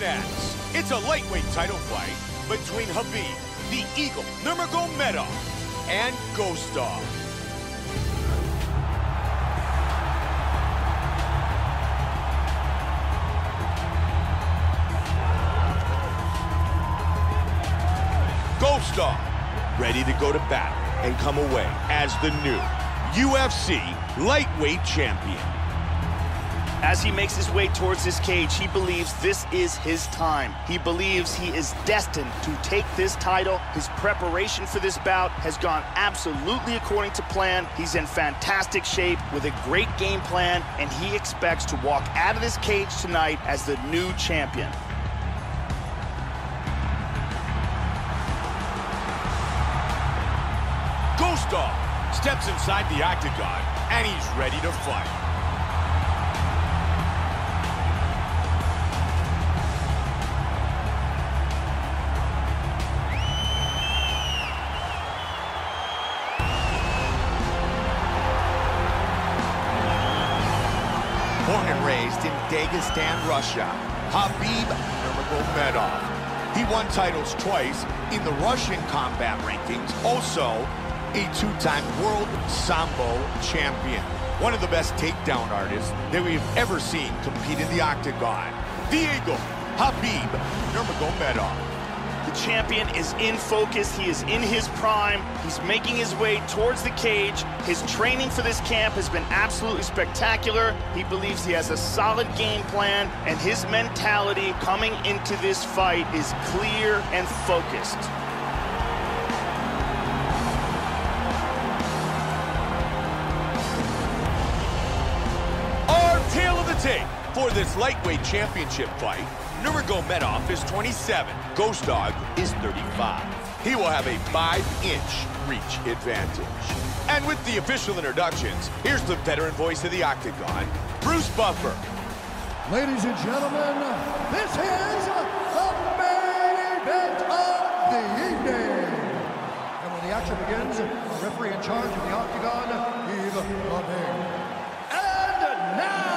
next, it's a lightweight title fight between Khabib, the Eagle Nurmagomedov, and Ghost Dog. Ghost Dog, ready to go to battle and come away as the new UFC lightweight champion. As he makes his way towards his cage, he believes this is his time. He believes he is destined to take this title. His preparation for this bout has gone absolutely according to plan. He's in fantastic shape with a great game plan, and he expects to walk out of this cage tonight as the new champion. Ghost Dog steps inside the octagon, and he's ready to fight. Dagestan, Russia, Khabib Nurmagomedov. He won titles twice in the Russian combat rankings, also a two-time world Sambo champion. One of the best takedown artists that we've ever seen compete in the octagon. Diego Khabib Nurmagomedov. Champion is in focus. He is in his prime. He's making his way towards the cage. His training for this camp has been absolutely spectacular. He believes he has a solid game plan, and his mentality coming into this fight is clear and focused. Our tale of the tape for this lightweight championship fight. Nurmagomedov is 27. Ghost Dog is 35. He will have a five-inch reach advantage. And with the official introductions, here's the veteran voice of the Octagon, Bruce Buffer. Ladies and gentlemen, this is the main event of the evening. And when the action begins, the referee in charge of the Octagon, Yves Lavigne. And now,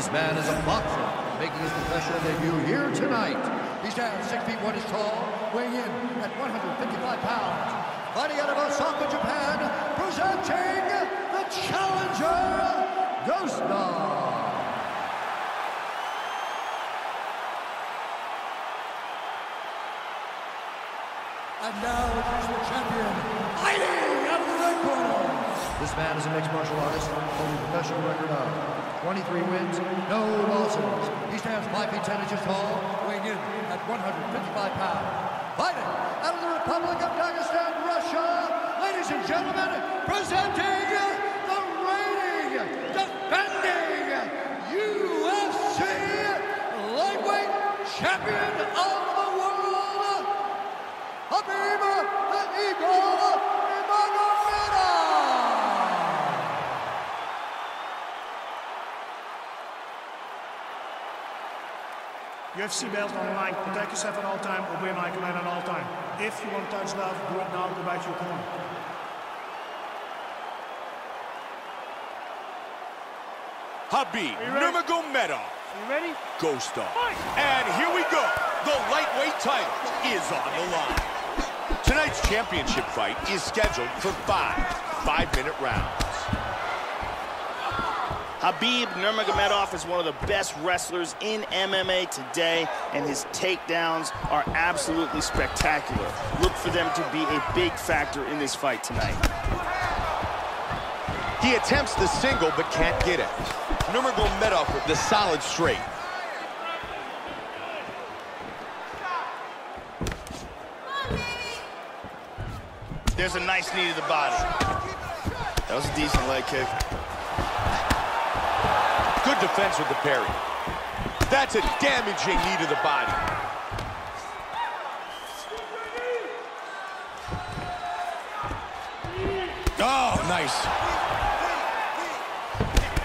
This man is a boxer, making his professional debut here tonight. He stands six feet one inch tall, weighing in at 155 pounds. Fighting out of Osaka, Japan, presenting the challenger, Ghost. And now is the champion, fighting out of the red corner. This man is a mixed martial artist holding a professional record of 23 wins, no losses. He stands 5 feet 10 inches tall, weighing in at 155 pounds. Fighting out of the Republic of Dagestan, Russia, ladies and gentlemen, presenting the reigning, defending UFC lightweight champion of the world, Khabib UFC belt on the line. Protect yourself at all time. Obey my command at all time. If you want to touch love, do it now. Go back to your corner. Khabib? Nurmagomedov. You ready? Ghost. Fight! And here we go. The lightweight title is on the line. Tonight's championship fight is scheduled for five five-minute rounds. Khabib Nurmagomedov is one of the best wrestlers in MMA today, and his takedowns are absolutely spectacular. Look for them to be a big factor in this fight tonight. He attempts the single but can't get it. Nurmagomedov with the solid straight. There's a nice knee to the body. That was a decent leg kick. Defense with the parry. That's a damaging knee to the body. Oh, nice.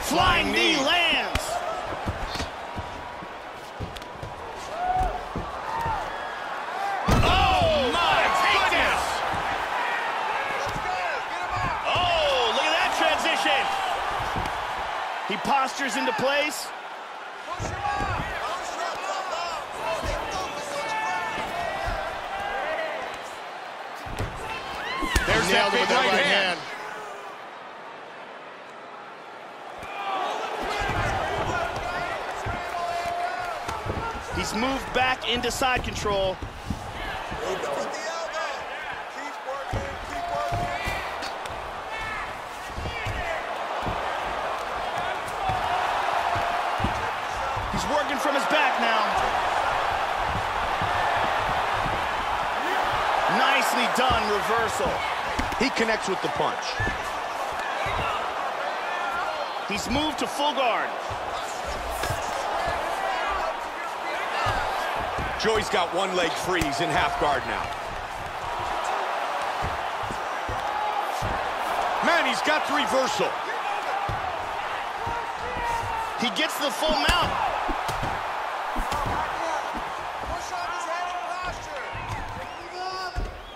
Flying knee lands. He postures into place. There's that Nailed it big that right, right hand. hand. He's moved back into side control. Reversal. He connects with the punch. He's moved to full guard. Joey's got one leg free. He's in half guard now. Man, he's got the reversal. He gets the full mount.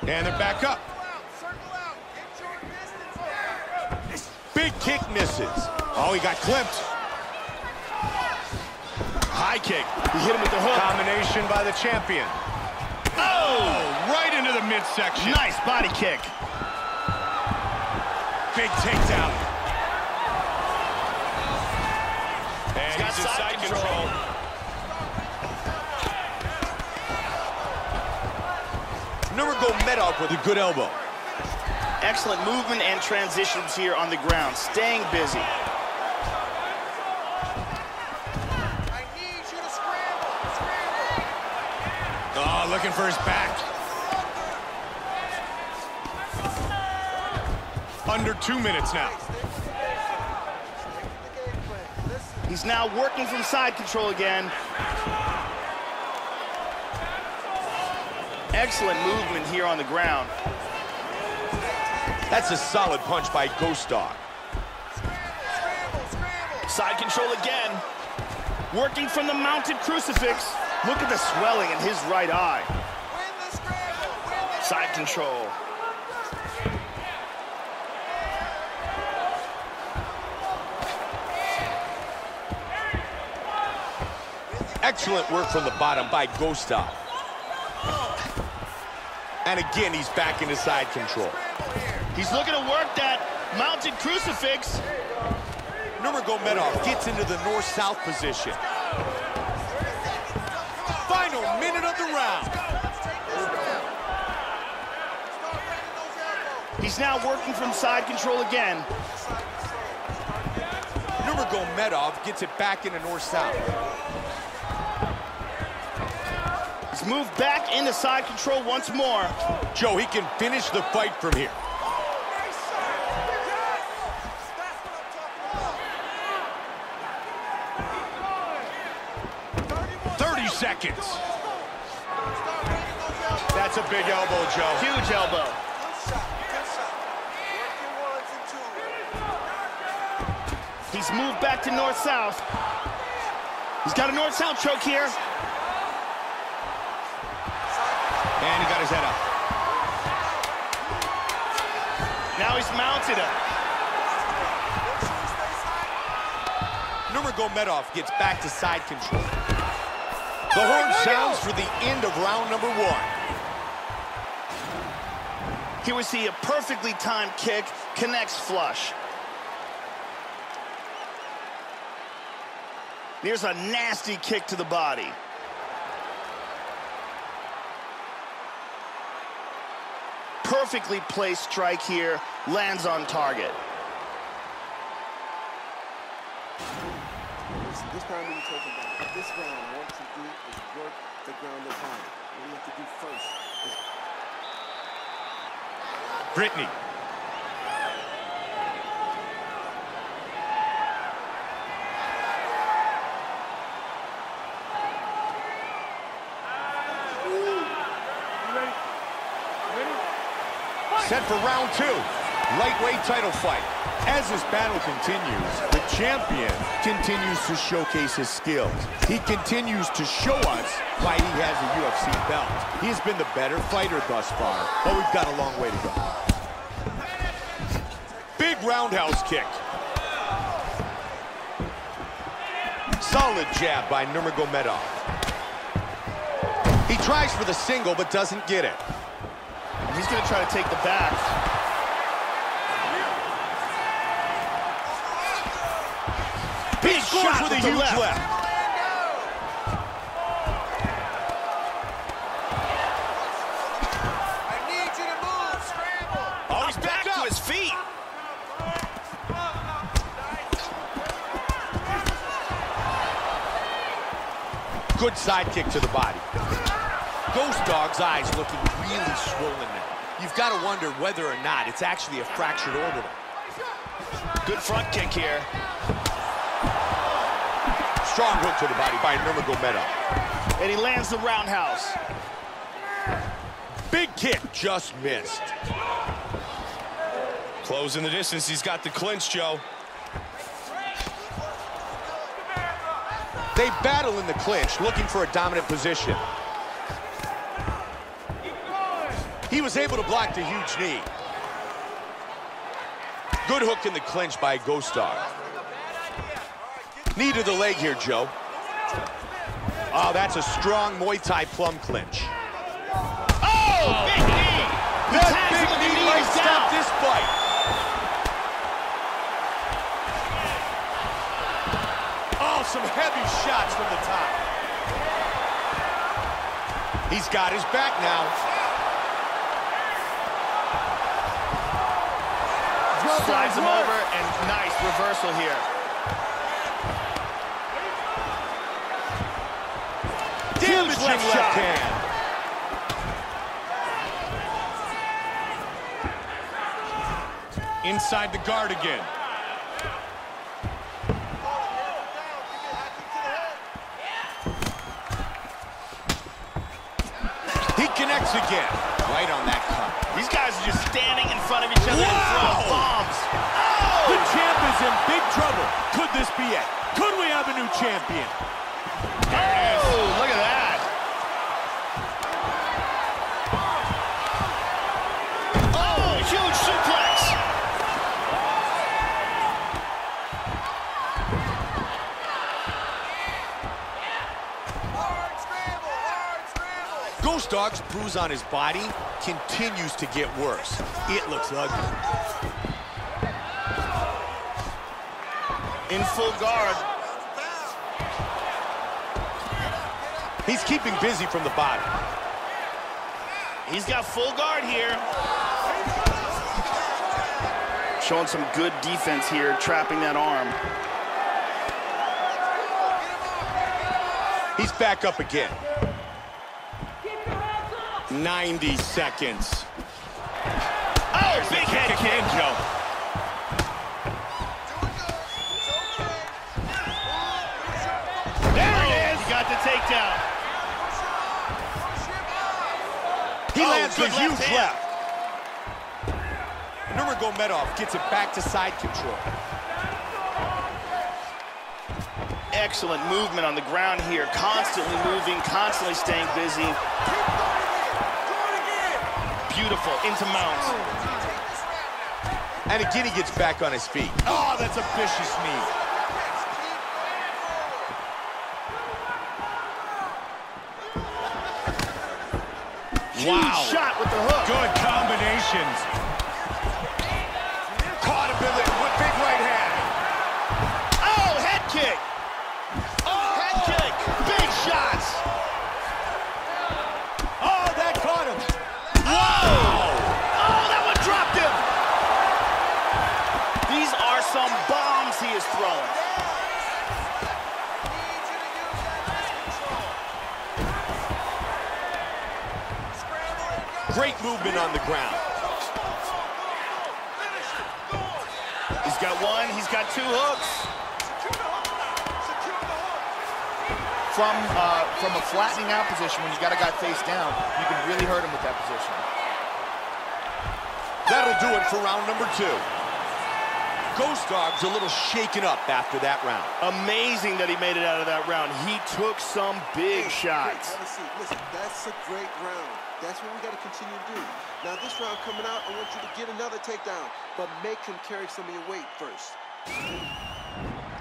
And they're back up. Big kick misses. Oh, he got clipped. High kick. He hit him with the hook. Combination by the champion. Oh! Right into the midsection. Nice body kick. Big takedown. And got he's side side control. control. Nurmagomedov with a good elbow. Excellent movement and transitions here on the ground. Staying busy. Oh, looking for his back. Under two minutes now. He's now working from side control again. Excellent movement here on the ground. That's a solid punch by Ghost Dog. Side control again. Working from the mounted crucifix. Look at the swelling in his right eye. Side control. Excellent work from the bottom by Ghost Dog. And again, he's back into side control. He's looking to work that mounted crucifix. Nurmagomedov gets into the north-south position. Final minute of the round. He's now working from side control again. Nurmagomedov gets it back into north-south. He's moved back into side control once more. Joe, he can finish the fight from here. Thirty seconds. That's a big elbow, Joe. Huge elbow. He's moved back to north-south. He's got a north-south choke here. And he got his head up. Now he's mounted him. Nurmagomedov gets back to side control. The horn sounds for the end of round number one. Here we see a perfectly timed kick, connects flush. Here's a nasty kick to the body. Perfectly placed strike here, lands on target. This, this time when you talk about this round, what to do is work the ground and pound. What you have to do first is Brittany. Set for round two. Lightweight title fight. As this battle continues, the champion continues to showcase his skills. He continues to show us why he has a UFC belt. He has been the better fighter thus far, but we've got a long way to go. Big roundhouse kick. Solid jab by Nurmagomedov. He tries for the single, but doesn't get it. He's going to try to take the back. He scores shot with a with the huge left. left. I need you to move, scramble. Oh, he's Back back to his feet. Good side kick to the body. Ghost Dog's eyes looking really swollen now. You've got to wonder whether or not it's actually a fractured orbital. Good front kick here. Strong hook to the body by Nurmagomedov. And he lands the roundhouse. Big kick just missed. Closing the distance. He's got the clinch, Joe. They battle in the clinch, looking for a dominant position. He was able to block the huge knee. Good hook in the clinch by Ghost Dog. Knee to the leg here, Joe. Oh, that's a strong Muay Thai plum clinch. Oh, big knee. That big him with the knee knee, might stop this fight. Oh, some heavy shots from the top. He's got his back now. Slides him over, and nice reversal here. Damaging left left, hand. Inside the guard again. He connects again. Right on that. These guys are just standing in front of each other and throwing Wow. bombs. The champ is in big trouble. Could this be it? Could we have a new champion? Ghost Dog's bruise on his body continues to get worse. It looks ugly. In full guard. He's keeping busy from the bottom. He's got full guard here. Showing some good defense here, trapping that arm. He's back up again. 90 seconds. Oh, big head kick. Joe. There it oh. is. He got the takedown. He Oh, lands the good huge left hand. left. Nurmagomedov gets it back to side control. Excellent movement on the ground here. Constantly moving, constantly staying busy. Beautiful into mount. And again, he gets back on his feet. Oh, that's a vicious knee. Huge shot with the hook. Good combinations. Great movement on the ground. He's got one, he's got two hooks. From, uh, from a flattening out position, when you got a guy face down, you can really hurt him with that position. that'll do it for round number two. Ghost Dog's a little shaken up after that round. Amazing that he made it out of that round. He took some big Hey, shots. Hey, Listen, listen, that's a great round. That's what we got to continue to do. Now, this round coming out, I want you to get another takedown, but make him carry some of your weight first.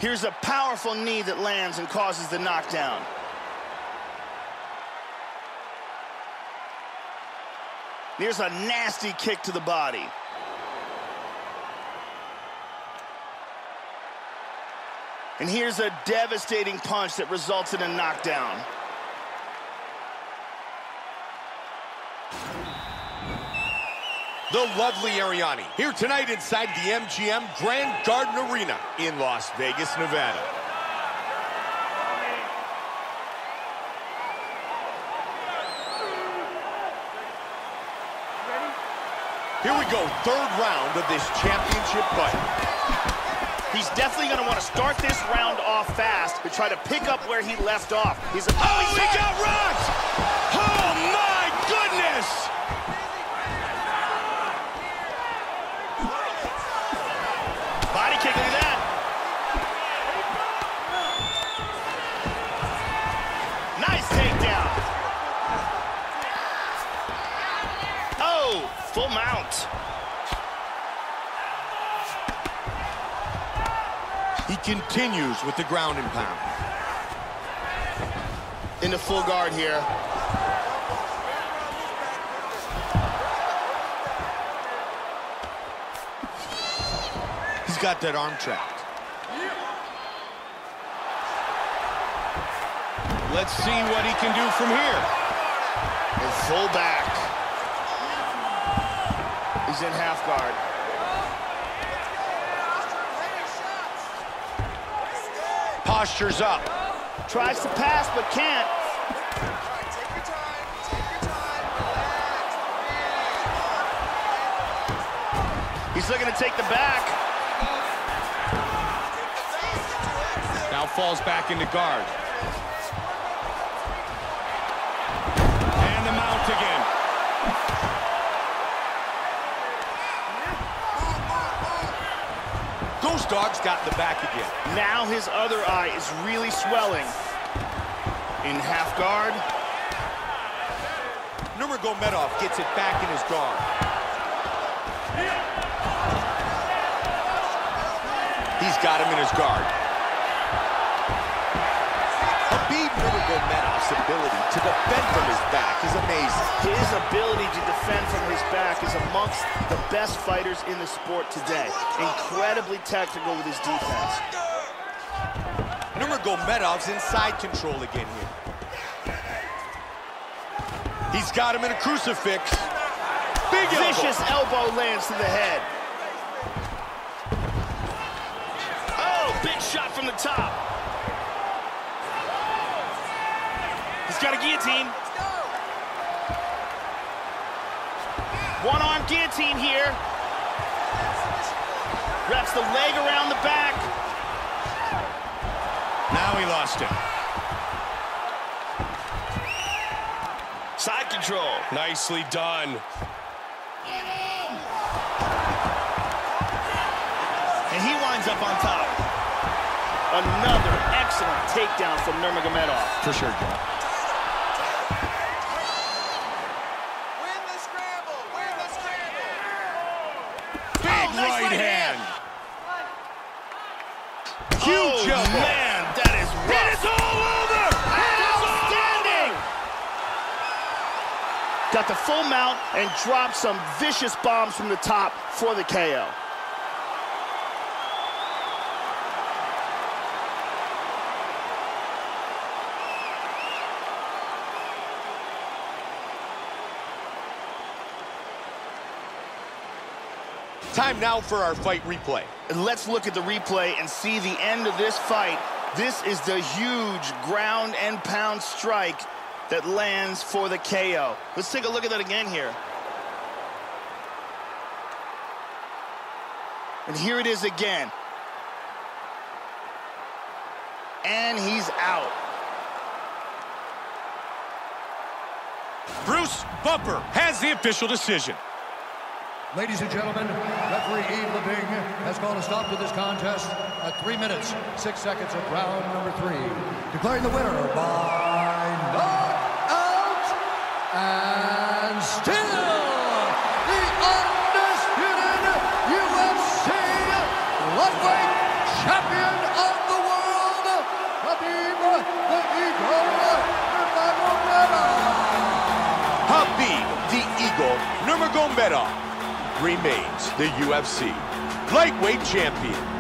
Here's a powerful knee that lands and causes the knockdown. Here's a nasty kick to the body. And here's a devastating punch that results in a knockdown. The lovely Arianny, here tonight inside the MGM Grand Garden Arena in Las Vegas, Nevada. Here we go, third round of this championship fight. He's definitely going to want to start this round off fast to try to pick up where he left off. He's a Oh, he oh, got rocked! Oh, my goodness! Continues with the ground and pound. In the full guard here. He's got that arm trapped. Let's see what he can do from here. And full back. He's in half guard. Postures up. Tries to pass, but can't. He's looking to take the back. Now falls back into guard. Ghost Dog's got the back again. Now his other eye is really swelling. In half guard. Nurmagomedov gets it back in his guard. He's got him in his guard. Nurmagomedov's ability to defend from his back is amazing. His ability to defend from his back is amongst the best fighters in the sport today. Incredibly technical with his defense. Nurmagomedov's in side control again here. He's got him in a crucifix. Big elbow. Vicious elbow lands to the head. Oh, big shot from the top. He's got a guillotine. One arm guillotine here. Wraps the leg around the back. Now he lost it. Side control. Nicely done. And he winds up on top. Another excellent takedown from Nurmagomedov. For sure, Joe. Got the full mount and dropped some vicious bombs from the top for the KO. Time now for our fight replay. And let's look at the replay and see the end of this fight. This is the huge ground and pound strike that lands for the KO. Let's take a look at that again here. And here it is again. And he's out. Bruce Buffer has the official decision. Ladies and gentlemen, referee Yves Lavigne has called a stop to this contest at 3 minutes, 6 seconds of round number 3, declaring the winner by knockout and still the undisputed UFC lightweight champion of the world, Khabib the Eagle Nurmagomedov. Khabib the Eagle Nurmagomedov remains the UFC lightweight champion.